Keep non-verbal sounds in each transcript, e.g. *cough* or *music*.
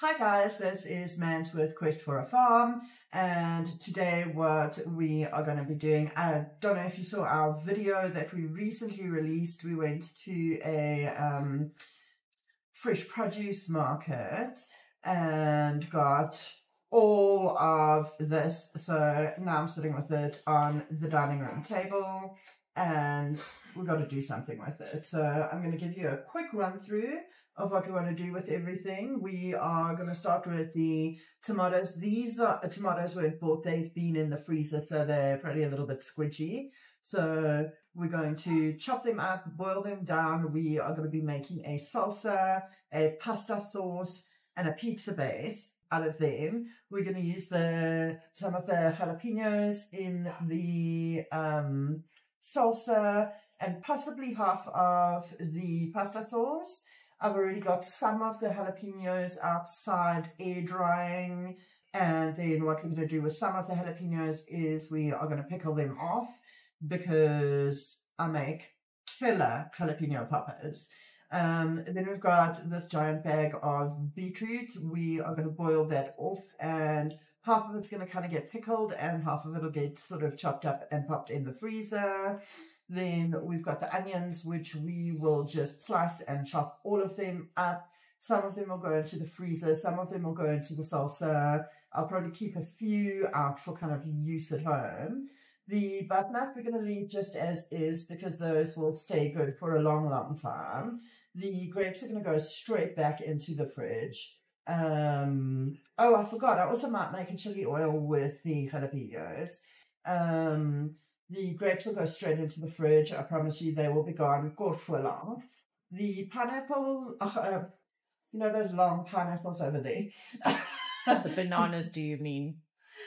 Hi guys, this is Mansworth Quest for a Farm and today what we are going to be doing, I don't know if you saw our video that we recently released, we went to a um, fresh produce market and got all of this, so now I'm sitting with it on the dining room table and we've got to do something with it. So I'm going to give you a quick run through of what we want to do with everything. We are going to start with the tomatoes. These are uh, tomatoes we've bought. They've been in the freezer, so they're probably a little bit squidgy. So we're going to chop them up, boil them down. We are going to be making a salsa, a pasta sauce, and a pizza base out of them. We're going to use the some of the jalapenos in the um, salsa and possibly half of the pasta sauce. I've already got some of the jalapenos outside air drying. And then what we're going to do with some of the jalapenos is we are going to pickle them off because I make killer jalapeno poppers. Um, then we've got this giant bag of beetroot. We are going to boil that off and half of it's going to kind of get pickled and half of it will get sort of chopped up and popped in the freezer. Then we've got the onions, which we will just slice and chop all of them up. Some of them will go into the freezer. Some of them will go into the salsa. I'll probably keep a few out for kind of use at home. The butternut we're going to leave just as is because those will stay good for a long, long time. The grapes are going to go straight back into the fridge. Um, oh, I forgot. I also might make a chili oil with the jalapenos. Um, the grapes will go straight into the fridge. I promise you they will be gone good for long. The pineapples, uh, you know those long pineapples over there. *laughs* the bananas, do you mean?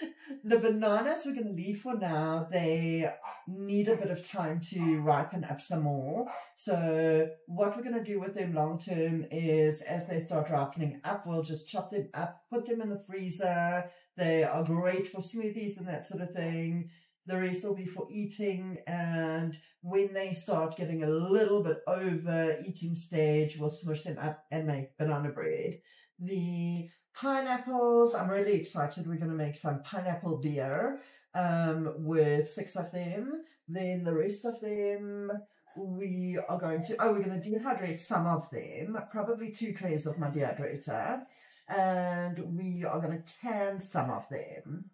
*laughs* The bananas we're going to leave for now. They need a bit of time to ripen up some more. So what we're going to do with them long term is as they start ripening up, we'll just chop them up, put them in the freezer. They are great for smoothies and that sort of thing. The rest will be for eating. And when they start getting a little bit over eating stage, we'll smush them up and make banana bread. The pineapples, I'm really excited. We're going to make some pineapple beer um, with six of them. Then the rest of them, we are going to, oh, we're going to dehydrate some of them, probably two trays of my dehydrator. And we are going to can some of them.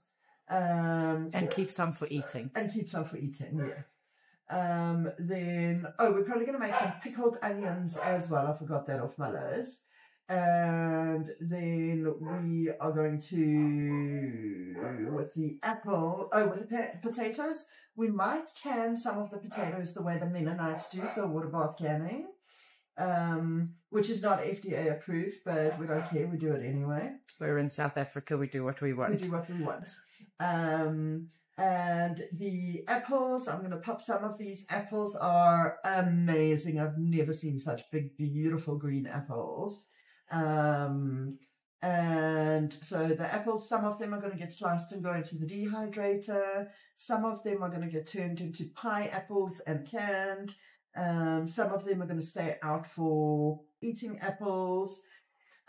Um, and keep some for eating. And keep some for eating, yeah. Um, then, oh, we're probably going to make some pickled onions as well. I forgot that off my list. And then we are going to, with the apple, oh, with the potatoes, we might can some of the potatoes the way the Mennonites do, so water bath canning um, which is not FDA approved, but we don't care. We do it anyway. We're in South Africa. We do what we want. We do what we want. Um, and the apples, I'm going to pop some of these. Apples are amazing. I've never seen such big, beautiful green apples. Um, and so the apples, some of them are going to get sliced and go into the dehydrator. Some of them are going to get turned into pie apples and canned. Um, some of them are going to stay out for eating apples.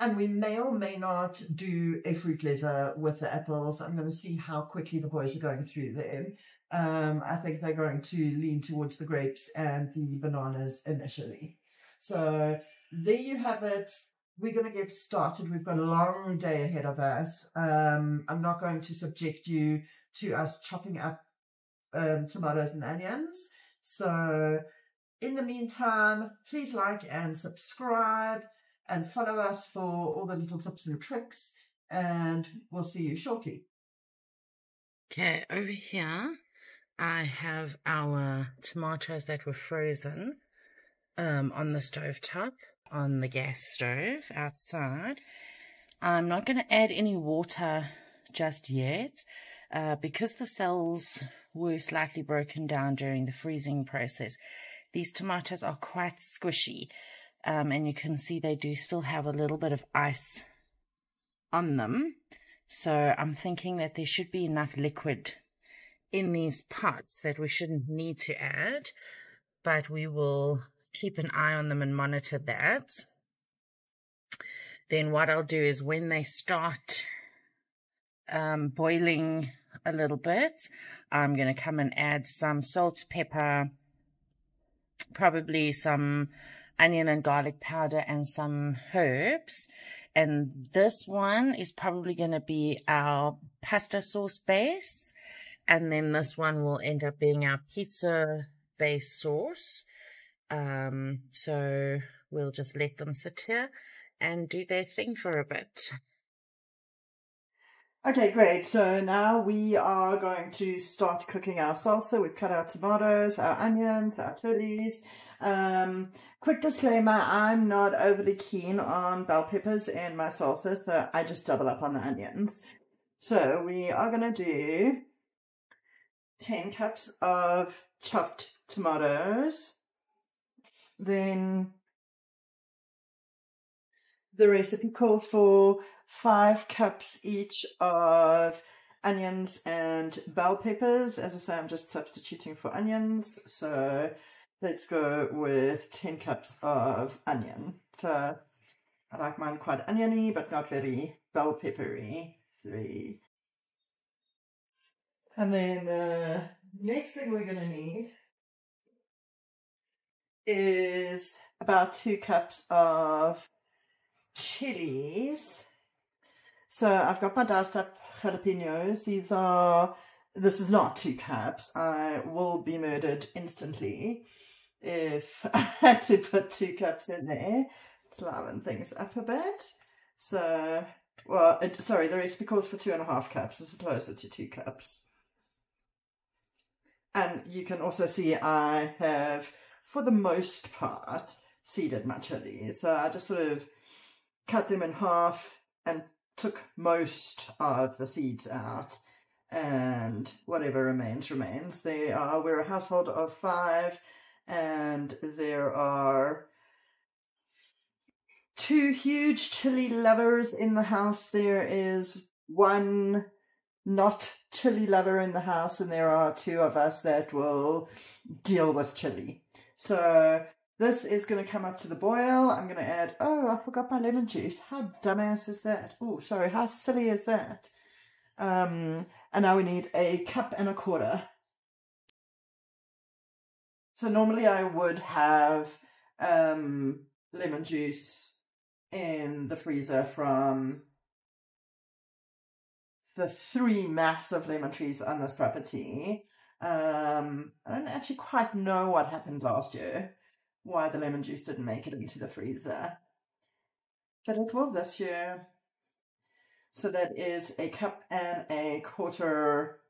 And we may or may not do a fruit leather with the apples. I'm going to see how quickly the boys are going through them. Um, I think they're going to lean towards the grapes and the bananas initially. So there you have it. We're going to get started. We've got a long day ahead of us. Um, I'm not going to subject you to us chopping up um, tomatoes and onions. So in the meantime, please like and subscribe and follow us for all the little tips and tricks and we'll see you shortly. Okay, over here I have our tomatoes that were frozen um, on the stove top on the gas stove outside. I'm not going to add any water just yet uh, because the cells were slightly broken down during the freezing process. These tomatoes are quite squishy. Um, and you can see they do still have a little bit of ice on them. So I'm thinking that there should be enough liquid in these pots that we shouldn't need to add, but we will keep an eye on them and monitor that. then what I'll do is when they start um, boiling a little bit, I'm going to come and add some salt, pepper, probably some onion and garlic powder and some herbs. And this one is probably going to be our pasta sauce base. And then this one will end up being our pizza base sauce. Um, so we'll just let them sit here and do their thing for a bit. Okay, great. So now we are going to start cooking our salsa. We've cut our tomatoes, our onions, our chilies. Um, quick disclaimer, I'm not overly keen on bell peppers in my salsa, so I just double up on the onions. So we are going to do 10 cups of chopped tomatoes. Then the recipe calls for five cups each of onions and bell peppers. As I say, I'm just substituting for onions. So let's go with 10 cups of onion. So I like mine quite oniony, but not very bell peppery. Three. And then the next thing we're going to need is about two cups of chilies. So I've got my diced up jalapenos. These are, this is not two cups. I will be murdered instantly if *laughs* I had to put two cups in there. It's liven things up a bit. So, well, it, sorry, the recipe calls for two and a half cups. Is closer to two cups. And you can also see I have, for the most part, seeded my chilies. So I just sort of cut them in half and took most of the seeds out and whatever remains remains. They are, we're a household of five and there are two huge chili lovers in the house. There is one not chili lover in the house and there are two of us that will deal with chili. So this is going to come up to the boil. I'm going to add, oh, I forgot my lemon juice. How dumbass is that? Oh, sorry, how silly is that? Um, and now we need a cup and a quarter. So normally I would have um, lemon juice in the freezer from the three massive lemon trees on this property. Um, I don't actually quite know what happened last year why the lemon juice didn't make it into the freezer. But it will this year. So that is a cup and a quarter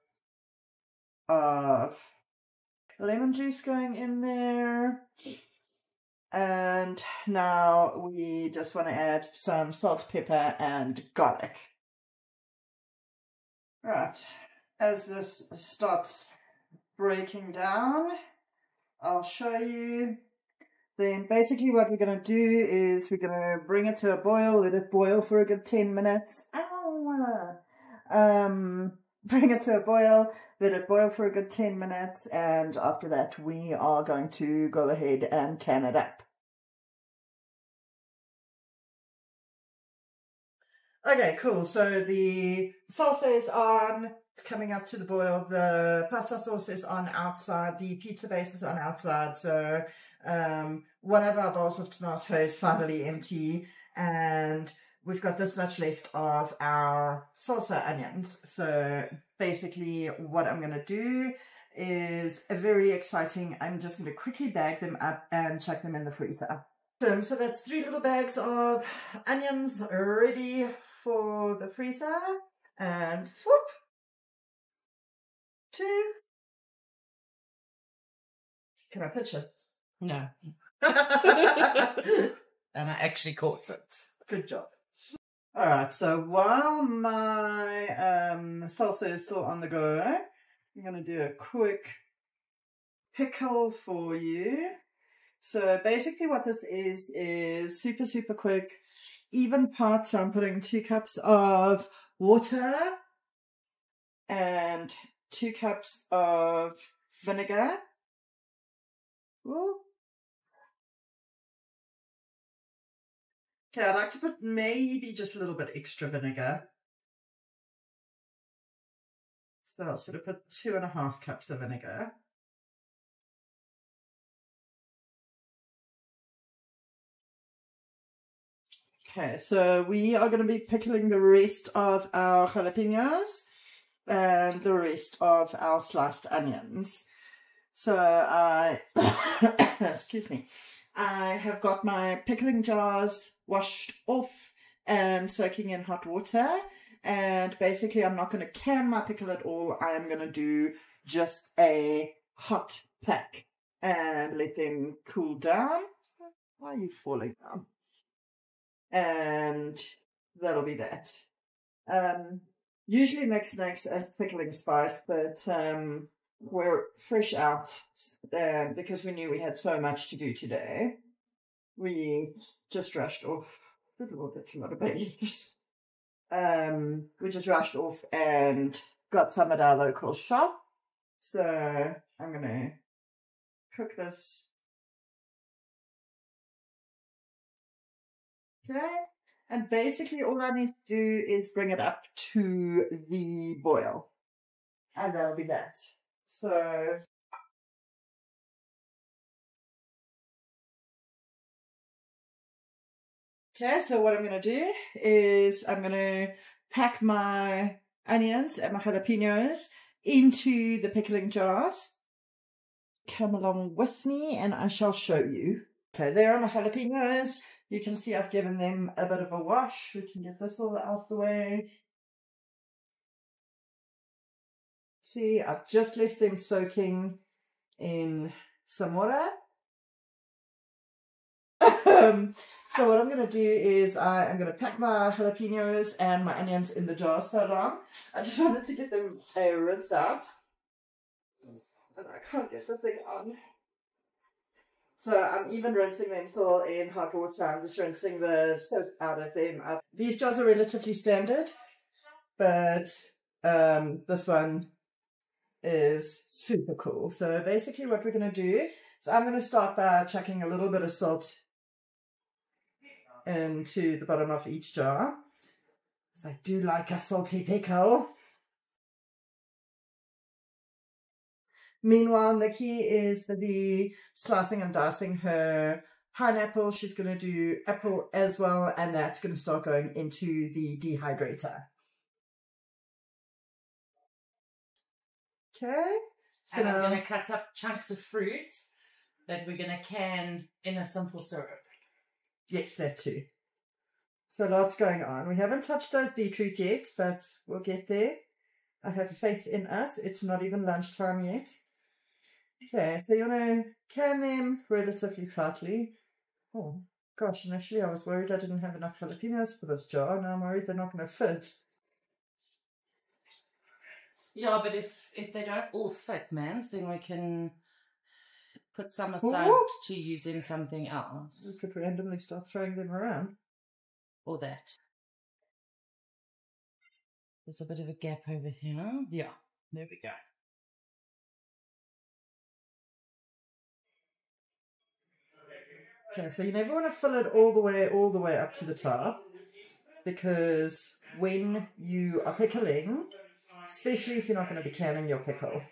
of lemon juice going in there. And now we just want to add some salt, pepper, and garlic. Right, as this starts breaking down, I'll show you then basically what we're going to do is we're going to bring it to a boil, let it boil for a good 10 minutes. Ow! Um, *laughs* bring it to a boil, let it boil for a good 10 minutes, and after that we are going to go ahead and can it up. Okay, cool. So the salsa is on. Coming up to the boil. The pasta sauce is on outside. The pizza base is on outside. So um, one of our bowls of tomato is finally empty. And we've got this much left of our salsa onions. So basically what I'm going to do is a very exciting, I'm just going to quickly bag them up and chuck them in the freezer. So, so that's three little bags of onions ready for the freezer. And whoop, two. Can I pitch it? No. *laughs* and I actually caught it. Good job. All right, so while my um, salsa is still on the go, I'm going to do a quick pickle for you. So basically what this is, is super, super quick, even parts. So I'm putting two cups of water and two cups of vinegar. Ooh. Okay, I'd like to put maybe just a little bit extra vinegar. So I'll sort of put two and a half cups of vinegar. Okay, so we are going to be pickling the rest of our jalapenos and the rest of our sliced onions. So I, *coughs* excuse me, I have got my pickling jars washed off and soaking in hot water. And basically I'm not going to can my pickle at all. I am going to do just a hot pack and let them cool down. Why are you falling down? And that'll be that. Um, usually mix next as pickling spice, but um, we're fresh out uh, because we knew we had so much to do today. We just rushed off. Oh, that's a lot of babies. Um, we just rushed off and got some at our local shop. So I'm gonna cook this. Okay. And basically all I need to do is bring it up to the boil. And that'll be that. So Okay, so what I'm going to do is I'm going to pack my onions and my jalapenos into the pickling jars. Come along with me and I shall show you. Okay, there are my jalapenos. You can see I've given them a bit of a wash. We can get this all out the way. See, I've just left them soaking in some water. um, so what I'm going to do is I am going to pack my jalapenos and my onions in the jar so long. I just *laughs* wanted to give them a rinse out. And I can't get the thing on. So I'm even rinsing them still in hot water. I'm just rinsing the soap out of them. These jars are relatively standard, but um, this one is super cool. So basically what we're going to do is I'm going to start by chucking a little bit of salt into the bottom of each jar. Because I do like a salty pickle. Meanwhile, Nikki is the slicing and dicing her pineapple. She's going to do apple as well, and that's going to start going into the dehydrator. Okay. So and I'm going to cut up chunks of fruit that we're going to can in a simple syrup. Yes, that too. So lots going on. We haven't touched those beetroot yet, but we'll get there. I have faith in us. It's not even lunchtime yet. Okay, so you to can them relatively tightly. Oh, gosh, initially I was worried I didn't have enough jalapenos for this jar. Now I'm worried they're not going to fit. Yeah, but if if they don't all fit, mans, then we can put some aside to use in something else. We could randomly start throwing them around. Or that. There's a bit of a gap over here. Yeah, there we go. Okay, so you never want to fill it all the way, all the way up to the top, because when you are pickling, especially if you're not going to be canning your pickle,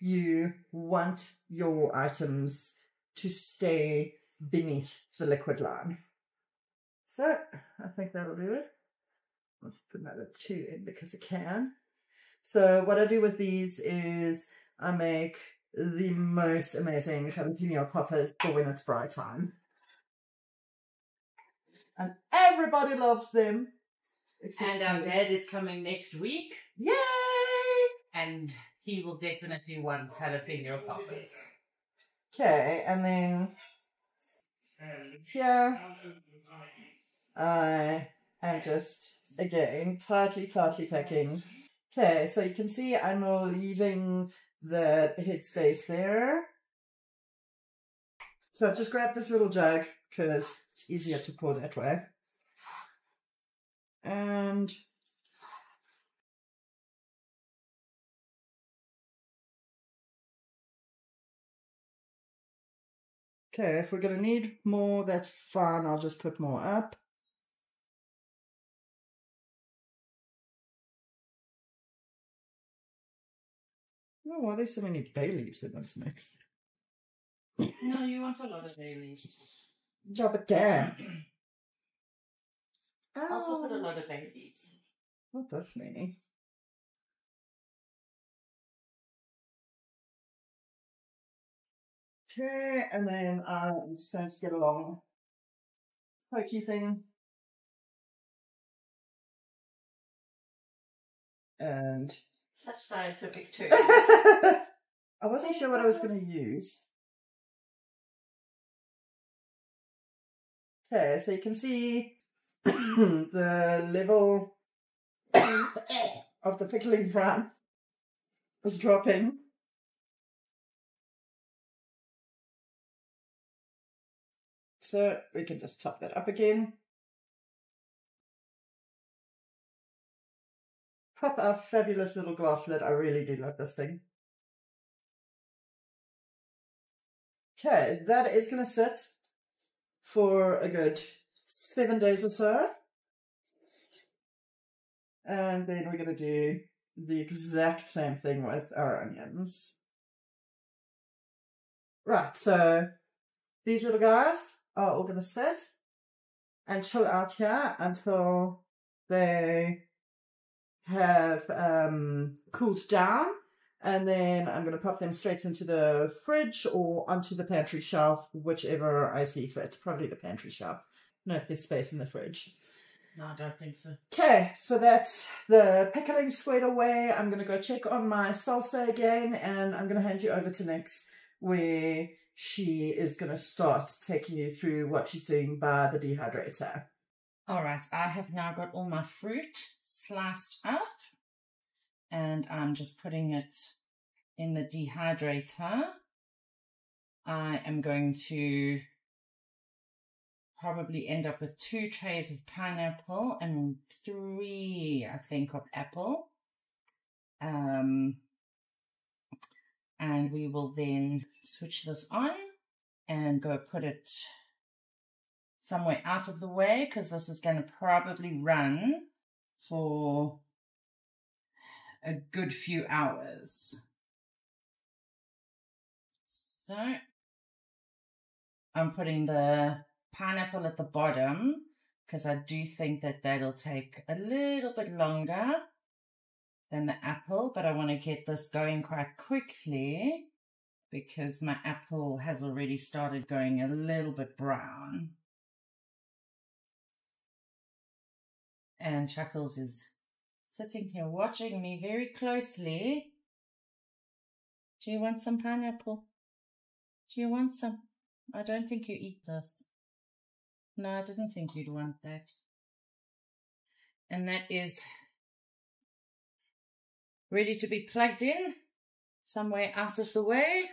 you want your items to stay beneath the liquid line. So I think that'll do it. I'll put another two in because I can. So what I do with these is I make the most amazing jalapeno poppers for when it's braai time. And everybody loves them. And our dad is coming next week. Yay! And he will definitely want jalapeno poppers. Okay, and then here I am just again tightly, tightly packing. Okay, so you can see I'm leaving the headspace there. So I've just grabbed this little jug because it's easier to pour that way. And Okay, if we're going to need more, that's fine. I'll just put more up. Oh, why are there so many bay leaves in this mix? no, you want a lot of bay leaves. Yeah, but damn. Also put a um, lot of leaves. Not this many. Okay, and then I'm just going to get along. pokey thing. And Such scientific terms. *laughs* I wasn't sure what I was going to use. Okay, so you can see *coughs* the level *coughs* of the pickling fran is dropping. So we can just top that up again. Pop our fabulous little glass lid. I really do love this thing. Okay, that is going to sit for a good seven days or so. And then we're going to do the exact same thing with our onions. Right, so these little guys are all going to sit and chill out here until they have um, cooled down. And then I'm going to pop them straight into the fridge or onto the pantry shelf, whichever I see fit. Probably the pantry shelf. No, if there's space in the fridge. no, I don't think so. Okay, so that's the pickling squared away. I'm going to go check on my salsa again and I'm going to hand you over to Nix where she is going to start taking you through what she's doing by the dehydrator. All right, I have now got all my fruit sliced up and I'm just putting it in the dehydrator. I am going to probably end up with two trays of pineapple and three, I think, of apple. Um, and we will then switch this on and go put it somewhere out of the way because this is going to probably run for a good few hours. So I'm putting the pineapple at the bottom because I do think that that'll take a little bit longer than the apple, but I want to get this going quite quickly because my apple has already started going a little bit brown. And Chuckles is sitting here watching me very closely. Do you want some pineapple? Do you want some? I don't think you eat this. No, I didn't think you'd want that. And that is ready to be plugged in somewhere out of the way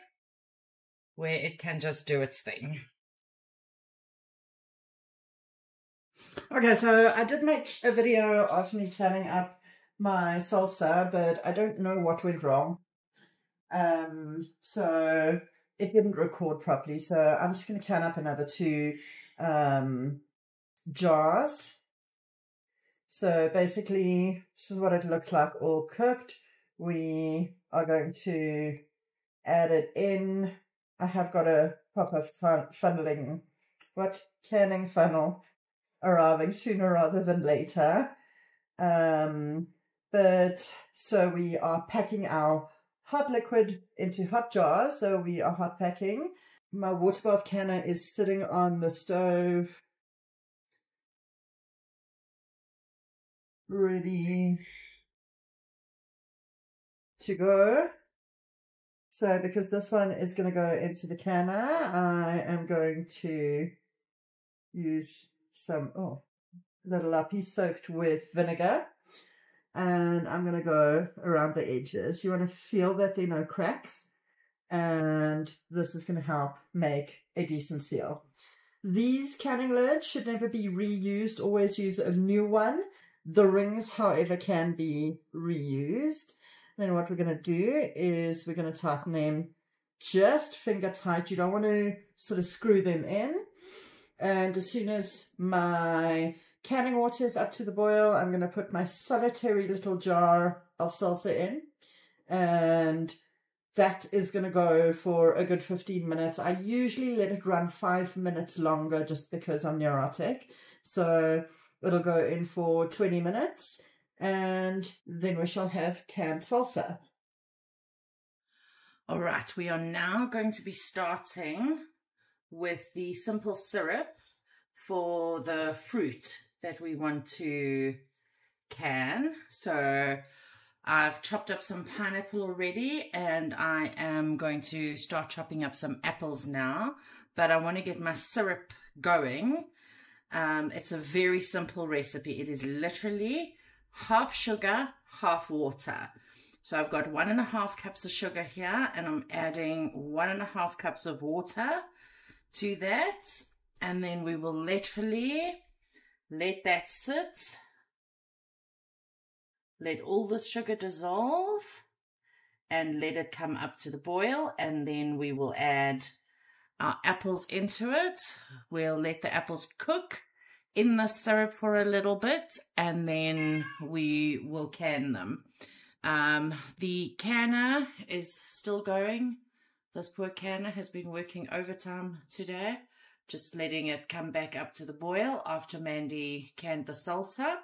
where it can just do its thing. Okay, so I did make a video of me canning up my salsa, but I don't know what went wrong. Um, so it didn't record properly. So I'm just going to can up another two um, jars. So basically, this is what it looks like all cooked. We are going to add it in. I have got a proper fun- funneling, what canning funnel arriving sooner rather than later. Um, but so we are packing our hot liquid into hot jars. So we are hot packing. My water bath canner is sitting on the stove, ready to go. So because this one is going to go into the canner, I am going to use some, oh, little lappy soaked with vinegar. And I'm going to go around the edges. You want to feel that there are no cracks. And this is going to help make a decent seal. These canning lids should never be reused. Always use a new one. The rings, however, can be reused. Then what we're going to do is we're going to tighten them just finger tight. You don't want to sort of screw them in. And as soon as my canning water is up to the boil, I'm going to put my solitary little jar of salsa in. And that is going to go for a good 15 minutes. I usually let it run five minutes longer just because I'm neurotic. So it'll go in for 20 minutes and then we shall have canned salsa. All right, we are now going to be starting with the simple syrup for the fruit that we want to can. So I've chopped up some pineapple already and I am going to start chopping up some apples now, but I want to get my syrup going. Um, it's a very simple recipe. It is literally half sugar, half water. So I've got one and a half cups of sugar here and I'm adding one and a half cups of water to that. And then we will literally let that sit let all the sugar dissolve and let it come up to the boil and then we will add our apples into it. We'll let the apples cook in the syrup for a little bit and then we will can them. Um, the canner is still going. This poor canner has been working overtime today, just letting it come back up to the boil after Mandy canned the salsa.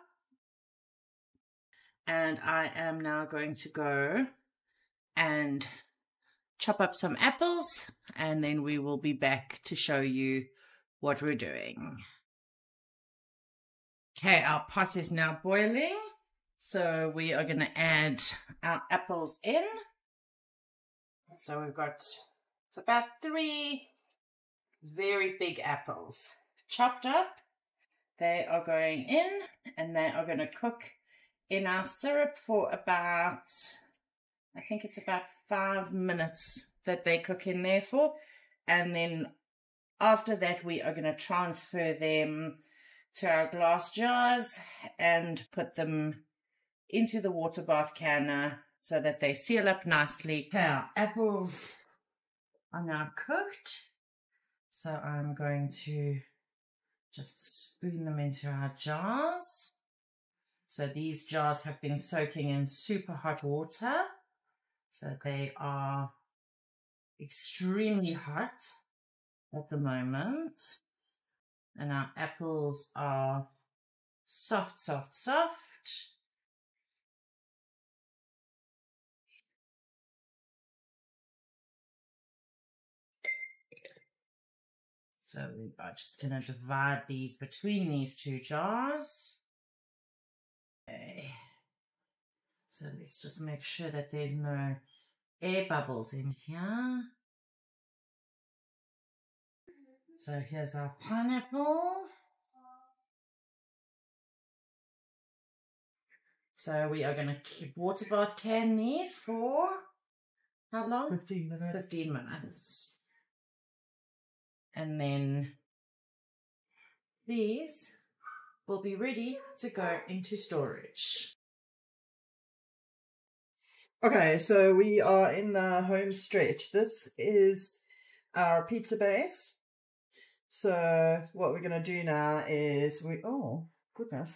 And I am now going to go and chop up some apples and then we will be back to show you what we're doing. Okay, our pot is now boiling. So we are going to add our apples in. So we've got, it's about three very big apples chopped up. They are going in and they are going to cook in our syrup for about, I think it's about five minutes that they cook in there for. And then after that, we are going to transfer them to our glass jars and put them into the water bath canner so that they seal up nicely. Okay, our apples are now cooked. So I'm going to just spoon them into our jars. So these jars have been soaking in super hot water. So they are extremely hot at the moment. And our apples are soft, soft, soft. So we are just going to divide these between these two jars. Okay. So let's just make sure that there's no air bubbles in here. So here's our pineapple. So we are going to keep water bath can these for how long? 15 minutes. 15 minutes. And then these will be ready to go into storage. Okay, so we are in the home stretch. This is our pizza base. So what we're going to do now is we, oh goodness,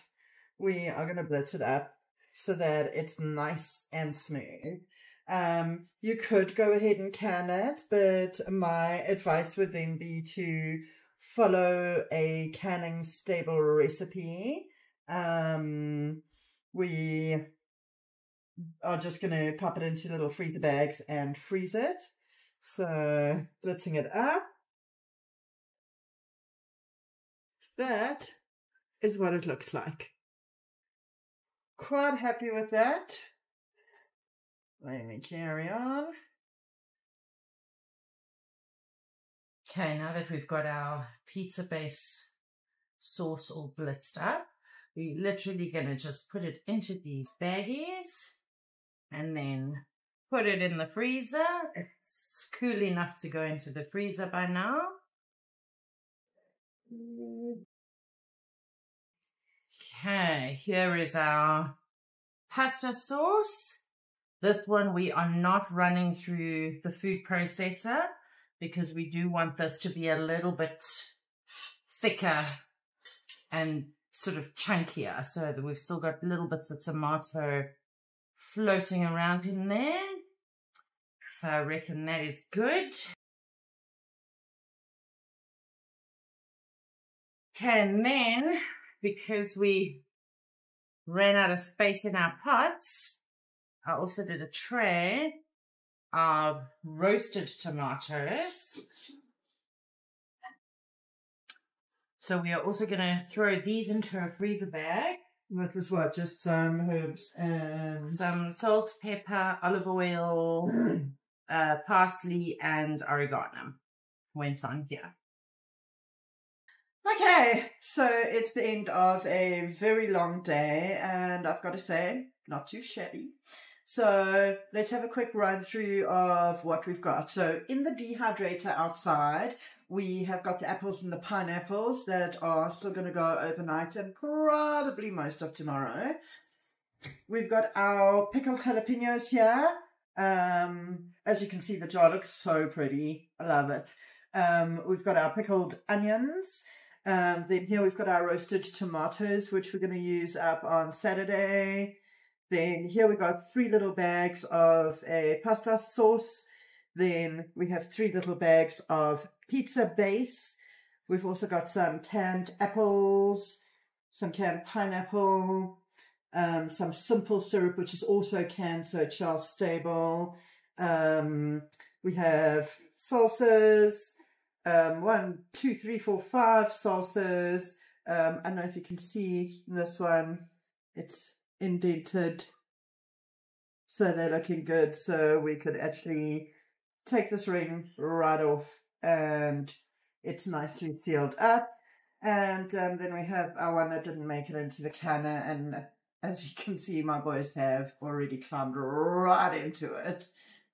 we are going to blitz it up so that it's nice and smooth. Um, you could go ahead and can it, but my advice would then be to follow a canning stable recipe. Um, we are just going to pop it into little freezer bags and freeze it. So, blitzing it up. That is what it looks like. Quite happy with that. Let me carry on. Okay, now that we've got our pizza base sauce all blitzed up, we're literally going to just put it into these baggies and then put it in the freezer. It's cool enough to go into the freezer by now. Okay, here is our pasta sauce. This one we are not running through the food processor because we do want this to be a little bit thicker and sort of chunkier so that we've still got little bits of tomato floating around in there. So I reckon that is good. And then, because we ran out of space in our pots, I also did a tray of roasted tomatoes. So we are also going to throw these into a freezer bag. That was what, just some herbs and Some salt, pepper, olive oil, *clears throat* uh, parsley, and oregano went on here. Okay, so it's the end of a very long day, and I've got to say, not too shabby. So let's have a quick run through of what we've got. So in the dehydrator outside, we have got the apples and the pineapples that are still going to go overnight and probably most of tomorrow. We've got our pickled jalapenos here. Um, as you can see, the jar looks so pretty. I love it. Um, we've got our pickled onions. Um, then here we've got our roasted tomatoes, which we're going to use up on Saturday. Then here we got three little bags of a pasta sauce. Then we have three little bags of pizza base. We've also got some canned apples, some canned pineapple, um, some simple syrup, which is also canned, so it's shelf stable. Um, we have salsas, um, one, two, three, four, five salsas. Um, I don't know if you can see this one. It's indented. So they're looking good. So we could actually take this ring right off and it's nicely sealed up. And um, then we have our one that didn't make it into the canner. And as you can see, my boys have already climbed right into it.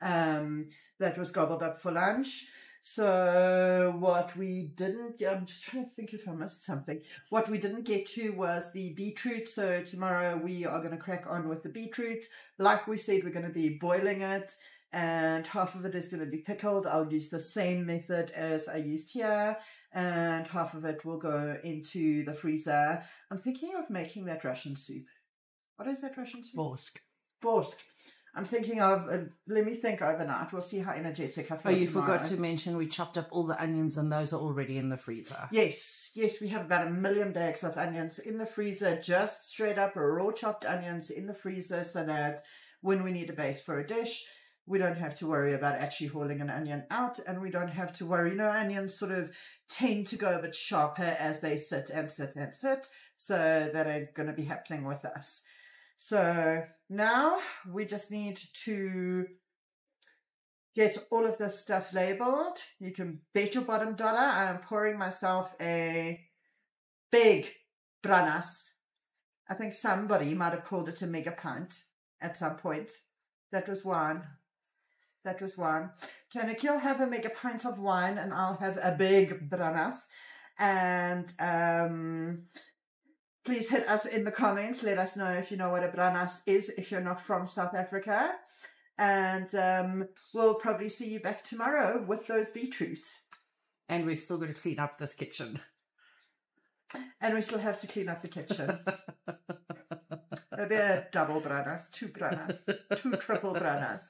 Um, that was gobbled up for lunch. So what we didn't, I'm just trying to think if I missed something. What we didn't get to was the beetroot. So tomorrow we are going to crack on with the beetroot. Like we said, we're going to be boiling it and half of it is going to be pickled. I'll use the same method as I used here and half of it will go into the freezer. I'm thinking of making that Russian soup. What is that Russian soup? Borscht. Borscht. I'm thinking of, uh, let me think overnight. We'll see how energetic I feel. Oh, you tomorrow. forgot to mention we chopped up all the onions and those are already in the freezer. Yes, yes, we have about a million bags of onions in the freezer, just straight up raw chopped onions in the freezer so that when we need a base for a dish, we don't have to worry about actually hauling an onion out and we don't have to worry. You know, onions sort of tend to go a bit sharper as they sit and sit and sit. So that ain't going to be happening with us. So now we just need to get all of this stuff labeled. You can bet your bottom dollar I'm pouring myself a big branas. I think somebody might have called it a mega pint at some point. That was one. That was one. Can Akil have a mega pint of wine and I'll have a big branas. And um, please hit us in the comments. Let us know if you know what a branas is if you're not from South Africa. And um, we'll probably see you back tomorrow with those beetroots. And we've still got to clean up this kitchen. And we still have to clean up the kitchen. *laughs* Maybe a double branas, two branas, two triple branas.